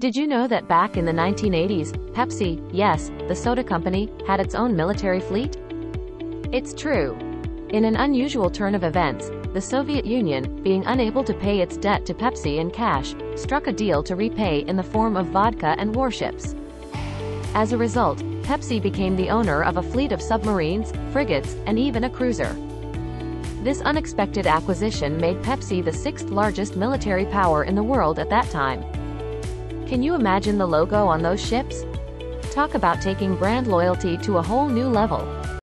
Did you know that back in the 1980s, Pepsi, yes, the soda company, had its own military fleet? It's true. In an unusual turn of events, the Soviet Union, being unable to pay its debt to Pepsi in cash, struck a deal to repay in the form of vodka and warships. As a result, Pepsi became the owner of a fleet of submarines, frigates, and even a cruiser. This unexpected acquisition made Pepsi the sixth largest military power in the world at that time. Can you imagine the logo on those ships? Talk about taking brand loyalty to a whole new level.